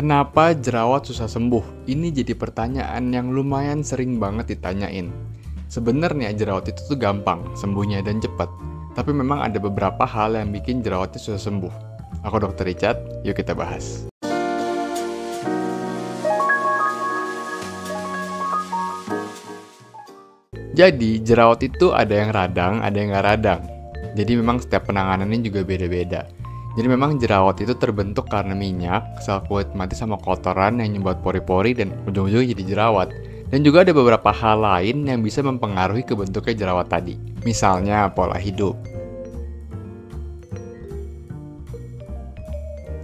Kenapa jerawat susah sembuh? Ini jadi pertanyaan yang lumayan sering banget ditanyain. Sebenarnya jerawat itu tuh gampang, sembuhnya dan cepat. Tapi memang ada beberapa hal yang bikin jerawatnya susah sembuh. Aku Dr. Richard, yuk kita bahas. Jadi, jerawat itu ada yang radang, ada yang nggak radang. Jadi memang setiap penanganannya juga beda-beda. Jadi memang jerawat itu terbentuk karena minyak, sel kulit mati sama kotoran yang membuat pori-pori dan ujung-ujungnya jadi jerawat. Dan juga ada beberapa hal lain yang bisa mempengaruhi kebentuknya jerawat tadi. Misalnya pola hidup.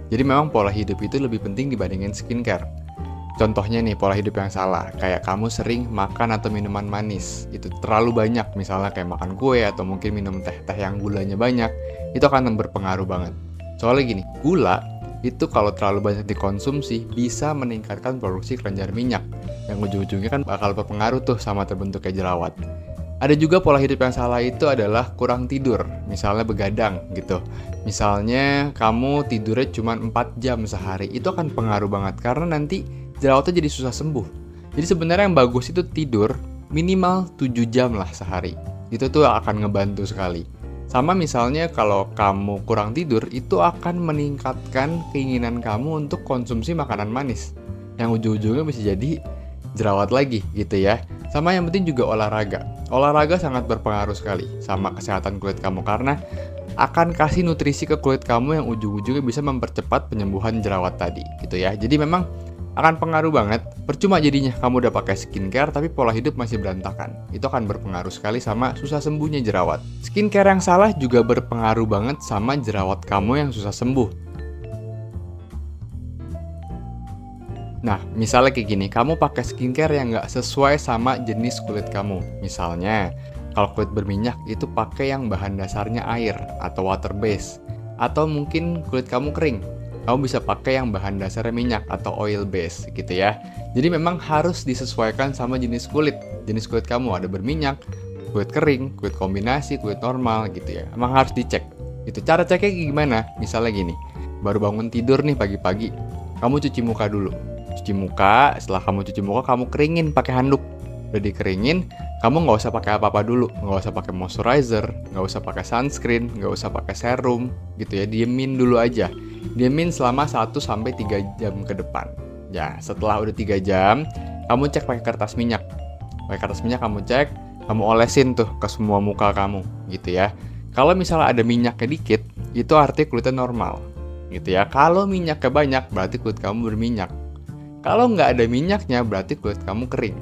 Jadi memang pola hidup itu lebih penting dibandingin skincare. Contohnya nih pola hidup yang salah, kayak kamu sering makan atau minuman manis, itu terlalu banyak, misalnya kayak makan kue atau mungkin minum teh-teh yang gulanya banyak, itu akan berpengaruh banget. Soalnya gini, gula itu kalau terlalu banyak dikonsumsi bisa meningkatkan produksi kelenjar minyak yang ujung-ujungnya kan bakal berpengaruh tuh sama terbentuknya jerawat. Ada juga pola hidup yang salah itu adalah kurang tidur, misalnya begadang gitu. Misalnya kamu tidurnya cuma 4 jam sehari, itu akan pengaruh banget karena nanti jerawatnya jadi susah sembuh. Jadi sebenarnya yang bagus itu tidur minimal 7 jam lah sehari. Itu tuh akan ngebantu sekali. Sama misalnya kalau kamu kurang tidur, itu akan meningkatkan keinginan kamu untuk konsumsi makanan manis. Yang ujung-ujungnya bisa jadi jerawat lagi gitu ya. Sama yang penting juga olahraga. Olahraga sangat berpengaruh sekali sama kesehatan kulit kamu karena akan kasih nutrisi ke kulit kamu yang ujung-ujungnya bisa mempercepat penyembuhan jerawat tadi gitu ya. Jadi memang akan pengaruh banget. Percuma jadinya kamu udah pakai skincare tapi pola hidup masih berantakan. Itu akan berpengaruh sekali sama susah sembuhnya jerawat. Skincare yang salah juga berpengaruh banget sama jerawat kamu yang susah sembuh. Nah, misalnya kayak gini, kamu pakai skincare yang nggak sesuai sama jenis kulit kamu. Misalnya, kalau kulit berminyak itu pakai yang bahan dasarnya air atau water base. Atau mungkin kulit kamu kering, kamu bisa pakai yang bahan dasarnya minyak atau oil base gitu ya. Jadi memang harus disesuaikan sama jenis kulit. Jenis kulit kamu ada berminyak, kulit kering, kulit kombinasi, kulit normal gitu ya. Emang harus dicek. Itu cara ceknya gimana? Misalnya gini, baru bangun tidur nih pagi-pagi, kamu cuci muka dulu. Cuci muka, setelah kamu cuci muka kamu keringin pakai handuk. Udah dikeringin, kamu nggak usah pakai apa-apa dulu, nggak usah pakai moisturizer, nggak usah pakai sunscreen, nggak usah pakai serum, gitu ya, diemin dulu aja Diemin selama 1 sampai 3 jam ke depan. Ya, setelah udah 3 jam, kamu cek pakai kertas minyak. Pakai kertas minyak kamu cek, kamu olesin tuh ke semua muka kamu, gitu ya. Kalau misalnya ada minyaknya dikit, itu arti kulitnya normal, gitu ya. Kalau minyaknya banyak, berarti kulit kamu berminyak. Kalau nggak ada minyaknya, berarti kulit kamu kering.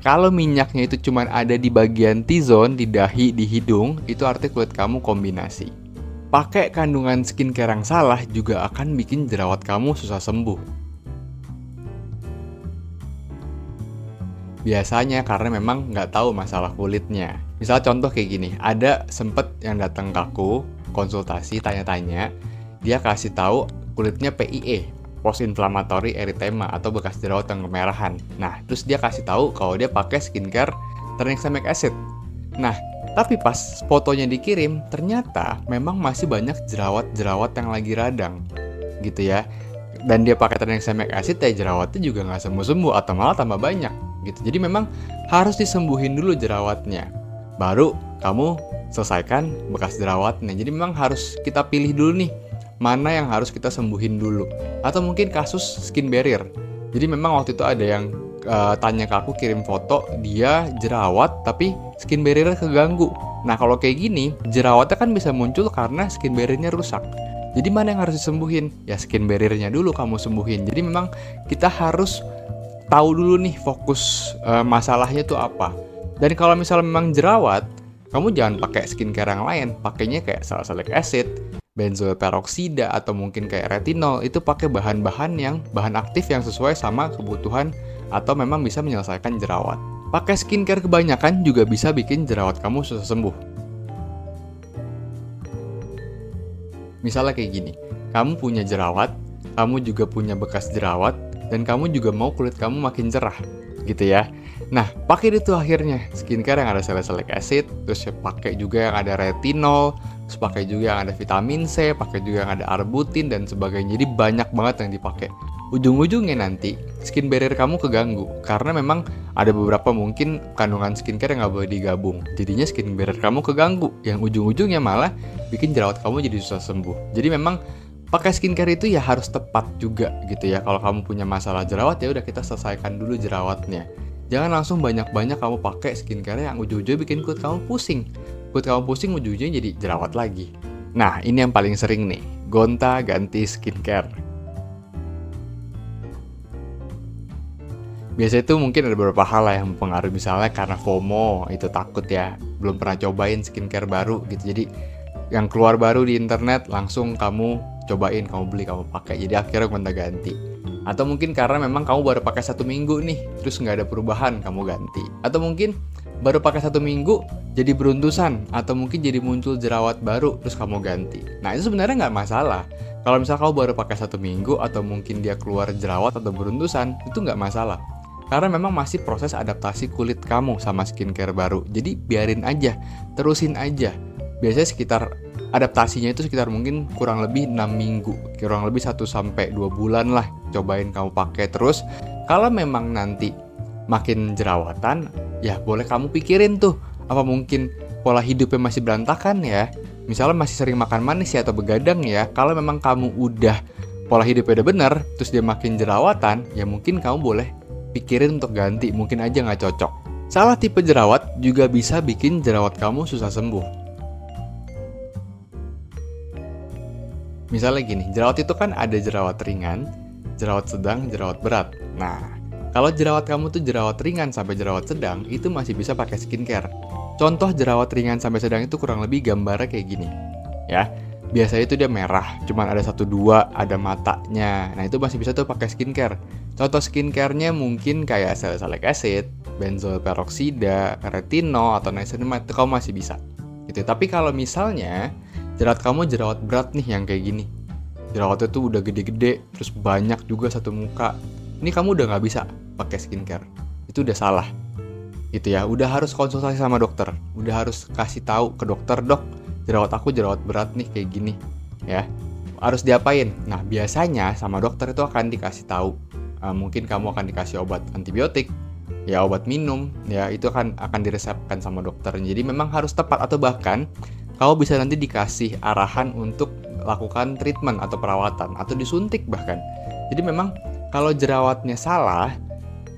Kalau minyaknya itu cuma ada di bagian T-zone, di dahi, di hidung, itu arti kulit kamu kombinasi pakai kandungan skincare yang salah juga akan bikin jerawat kamu susah sembuh. Biasanya karena memang nggak tahu masalah kulitnya. Misal contoh kayak gini, ada sempet yang datang ke aku, konsultasi, tanya-tanya, dia kasih tahu kulitnya PIE, post inflammatory erythema atau bekas jerawat yang kemerahan. Nah, terus dia kasih tahu kalau dia pakai skincare tranexamic acid. Nah, tapi pas fotonya dikirim, ternyata memang masih banyak jerawat-jerawat yang lagi radang, gitu ya. Dan dia pakai tranexamic acid, ya jerawatnya juga nggak sembuh-sembuh atau malah tambah banyak, gitu. Jadi memang harus disembuhin dulu jerawatnya, baru kamu selesaikan bekas jerawatnya. Jadi memang harus kita pilih dulu nih, mana yang harus kita sembuhin dulu. Atau mungkin kasus skin barrier. Jadi memang waktu itu ada yang uh, tanya ke aku kirim foto dia jerawat tapi skin barrier keganggu. Nah kalau kayak gini jerawatnya kan bisa muncul karena skin barriernya rusak. Jadi mana yang harus disembuhin? Ya skin barriernya dulu kamu sembuhin. Jadi memang kita harus tahu dulu nih fokus uh, masalahnya tuh apa. Dan kalau misalnya memang jerawat, kamu jangan pakai skincare yang lain, pakainya kayak salicylic acid, benzoyl peroksida atau mungkin kayak retinol itu pakai bahan-bahan yang bahan aktif yang sesuai sama kebutuhan atau memang bisa menyelesaikan jerawat. Pakai skincare kebanyakan juga bisa bikin jerawat kamu susah sembuh. Misalnya kayak gini, kamu punya jerawat, kamu juga punya bekas jerawat, dan kamu juga mau kulit kamu makin cerah, gitu ya. Nah, pakai itu akhirnya skincare yang ada salicylic acid, terus ya pakai juga yang ada retinol, terus pakai juga yang ada vitamin C, pakai juga yang ada arbutin dan sebagainya. Jadi banyak banget yang dipakai. Ujung-ujungnya nanti skin barrier kamu keganggu karena memang ada beberapa mungkin kandungan skincare yang nggak boleh digabung. Jadinya skin barrier kamu keganggu, yang ujung-ujungnya malah bikin jerawat kamu jadi susah sembuh. Jadi memang pakai skincare itu ya harus tepat juga gitu ya. Kalau kamu punya masalah jerawat ya udah kita selesaikan dulu jerawatnya Jangan langsung banyak-banyak kamu pakai skincare yang ujung-ujungnya bikin kulit kamu pusing. Kulit kamu pusing ujung-ujungnya jadi jerawat lagi. Nah, ini yang paling sering nih, gonta ganti skincare. Biasanya itu mungkin ada beberapa hal lah yang mempengaruhi misalnya karena FOMO, itu takut ya, belum pernah cobain skincare baru gitu. Jadi yang keluar baru di internet langsung kamu cobain, kamu beli, kamu pakai. Jadi akhirnya gonta ganti atau mungkin karena memang kamu baru pakai satu minggu nih, terus nggak ada perubahan, kamu ganti. Atau mungkin baru pakai satu minggu, jadi beruntusan. Atau mungkin jadi muncul jerawat baru, terus kamu ganti. Nah itu sebenarnya nggak masalah. Kalau misal kamu baru pakai satu minggu, atau mungkin dia keluar jerawat atau beruntusan, itu nggak masalah. Karena memang masih proses adaptasi kulit kamu sama skincare baru. Jadi biarin aja, terusin aja. Biasanya sekitar adaptasinya itu sekitar mungkin kurang lebih 6 minggu. Kurang lebih 1 sampai 2 bulan lah cobain kamu pakai. Terus kalau memang nanti makin jerawatan ya boleh kamu pikirin tuh apa mungkin pola hidupnya masih berantakan ya? Misalnya masih sering makan manis ya atau begadang ya. Kalau memang kamu udah pola hidupnya udah bener terus dia makin jerawatan ya mungkin kamu boleh pikirin untuk ganti. Mungkin aja nggak cocok. Salah tipe jerawat juga bisa bikin jerawat kamu susah sembuh Misalnya gini, jerawat itu kan ada jerawat ringan, jerawat sedang, jerawat berat. Nah, kalau jerawat kamu tuh jerawat ringan sampai jerawat sedang, itu masih bisa pakai skincare. Contoh jerawat ringan sampai sedang itu kurang lebih gambarnya kayak gini. Ya, biasanya itu dia merah, cuman ada satu dua, ada matanya. Nah itu masih bisa tuh pakai skincare. Contoh skincarenya mungkin kayak salicylic acid, benzoyl peroksida, retinol atau niacinamide itu kamu masih bisa. Gitu. Tapi kalau misalnya jerawat kamu jerawat berat nih yang kayak gini. Jerawatnya tuh udah gede-gede terus banyak juga satu muka. Ini kamu udah nggak bisa pakai skincare. Itu udah salah. Itu ya udah harus konsultasi sama dokter. Udah harus kasih tahu ke dokter dok jerawat aku jerawat berat nih kayak gini ya. Harus diapain? Nah biasanya sama dokter itu akan dikasih tahu. Uh, mungkin kamu akan dikasih obat antibiotik ya obat minum ya itu akan akan diresepkan sama dokter. Jadi memang harus tepat atau bahkan kamu bisa nanti dikasih arahan untuk lakukan treatment atau perawatan atau disuntik bahkan. Jadi memang kalau jerawatnya salah,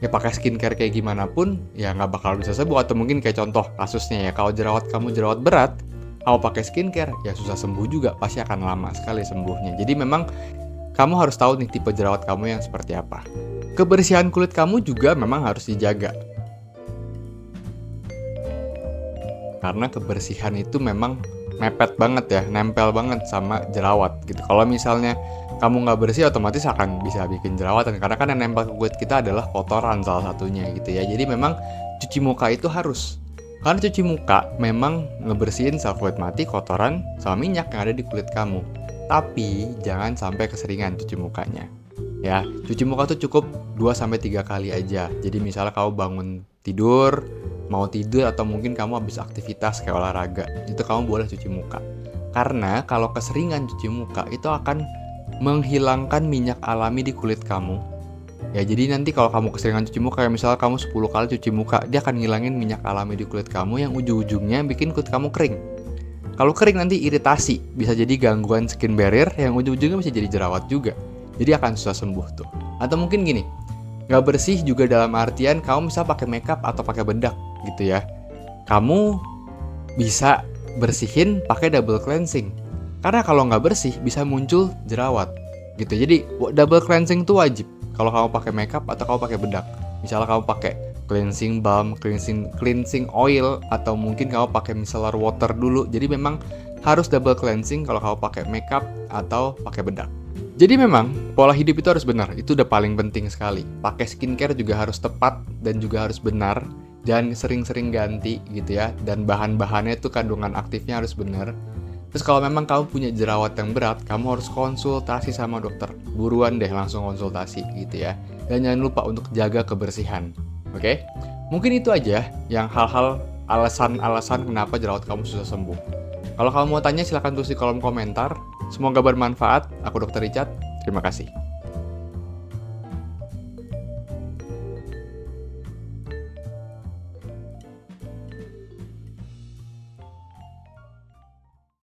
ya pakai skincare kayak gimana pun ya nggak bakal bisa sembuh atau mungkin kayak contoh kasusnya ya kalau jerawat kamu jerawat berat, kamu pakai skincare ya susah sembuh juga pasti akan lama sekali sembuhnya. Jadi memang kamu harus tahu nih tipe jerawat kamu yang seperti apa. Kebersihan kulit kamu juga memang harus dijaga. Karena kebersihan itu memang mepet banget ya, nempel banget sama jerawat gitu. Kalau misalnya kamu nggak bersih, otomatis akan bisa bikin jerawatan karena kan yang nempel ke kulit kita adalah kotoran salah satunya gitu ya. Jadi memang cuci muka itu harus. Karena cuci muka memang ngebersihin sel kulit mati, kotoran, sama minyak yang ada di kulit kamu. Tapi jangan sampai keseringan cuci mukanya. Ya, cuci muka tuh cukup 2 sampai 3 kali aja. Jadi misalnya kamu bangun tidur, mau tidur atau mungkin kamu habis aktivitas kayak olahraga, itu kamu boleh cuci muka. Karena kalau keseringan cuci muka itu akan menghilangkan minyak alami di kulit kamu. Ya jadi nanti kalau kamu keseringan cuci muka, kayak misalnya kamu 10 kali cuci muka, dia akan ngilangin minyak alami di kulit kamu yang ujung-ujungnya bikin kulit kamu kering. Kalau kering nanti iritasi, bisa jadi gangguan skin barrier yang ujung-ujungnya bisa jadi jerawat juga. Jadi akan susah sembuh tuh. Atau mungkin gini, nggak bersih juga dalam artian kamu bisa pakai makeup atau pakai bedak gitu ya. Kamu bisa bersihin pakai double cleansing. Karena kalau nggak bersih bisa muncul jerawat gitu. Jadi double cleansing itu wajib kalau kamu pakai makeup atau kamu pakai bedak. Misalnya kamu pakai cleansing balm, cleansing cleansing oil atau mungkin kamu pakai micellar water dulu. Jadi memang harus double cleansing kalau kamu pakai makeup atau pakai bedak. Jadi memang pola hidup itu harus benar, itu udah paling penting sekali. Pakai skincare juga harus tepat dan juga harus benar jangan sering-sering ganti gitu ya dan bahan-bahannya itu kandungan aktifnya harus benar terus kalau memang kamu punya jerawat yang berat kamu harus konsultasi sama dokter buruan deh langsung konsultasi gitu ya dan jangan lupa untuk jaga kebersihan oke okay? Mungkin itu aja yang hal-hal alasan-alasan kenapa jerawat kamu susah sembuh. Kalau kamu mau tanya silahkan tulis di kolom komentar. Semoga bermanfaat. Aku Dr. Richard. Terima kasih.